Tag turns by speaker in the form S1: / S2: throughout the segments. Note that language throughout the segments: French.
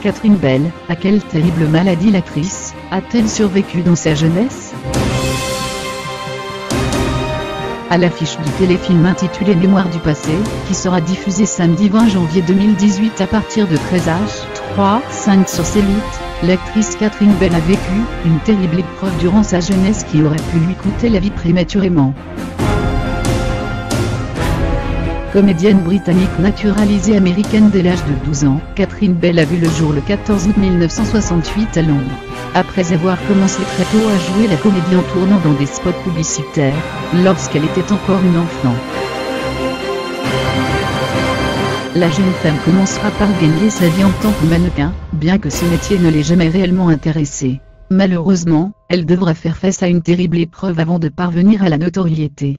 S1: Catherine Bell, à quelle terrible maladie l'actrice a-t-elle survécu dans sa jeunesse? À l'affiche du téléfilm intitulé Mémoire du passé, qui sera diffusé samedi 20 janvier 2018 à partir de 13h, 3, 5 sur Célite, l'actrice Catherine Bell a vécu une terrible épreuve durant sa jeunesse qui aurait pu lui coûter la vie prématurément. Comédienne britannique naturalisée américaine dès l'âge de 12 ans, Catherine Bell a vu le jour le 14 août 1968 à Londres. Après avoir commencé très tôt à jouer la comédie en tournant dans des spots publicitaires, lorsqu'elle était encore une enfant. La jeune femme commencera par gagner sa vie en tant que mannequin, bien que ce métier ne l'ait jamais réellement intéressée. Malheureusement, elle devra faire face à une terrible épreuve avant de parvenir à la notoriété.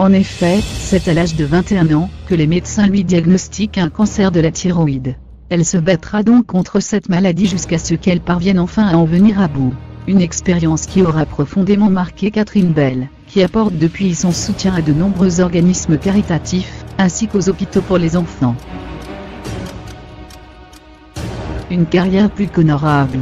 S1: En effet, c'est à l'âge de 21 ans que les médecins lui diagnostiquent un cancer de la thyroïde. Elle se battra donc contre cette maladie jusqu'à ce qu'elle parvienne enfin à en venir à bout. Une expérience qui aura profondément marqué Catherine Bell, qui apporte depuis son soutien à de nombreux organismes caritatifs, ainsi qu'aux hôpitaux pour les enfants. Une carrière plus qu'honorable.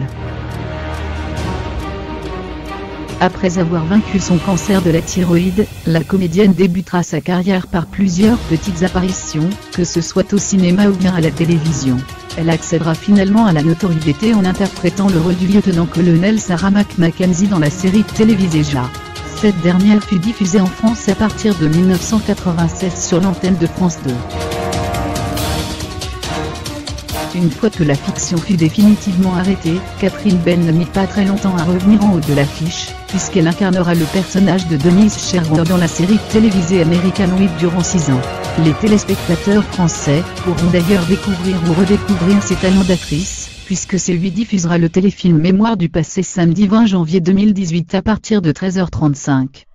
S1: Après avoir vaincu son cancer de la thyroïde, la comédienne débutera sa carrière par plusieurs petites apparitions, que ce soit au cinéma ou bien à la télévision. Elle accédera finalement à la notoriété en interprétant le rôle du lieutenant-colonel Sarah McMackenzie dans la série télévisée Ja. Cette dernière fut diffusée en France à partir de 1996 sur l'antenne de France 2. Une fois que la fiction fut définitivement arrêtée, Catherine Bell ne mit pas très longtemps à revenir en haut de l'affiche, puisqu'elle incarnera le personnage de Denise Sherwood dans la série télévisée American Whip durant 6 ans. Les téléspectateurs français pourront d'ailleurs découvrir ou redécouvrir ses talents d'actrice, puisque c'est lui diffusera le téléfilm Mémoire du passé samedi 20 janvier 2018 à partir de 13h35.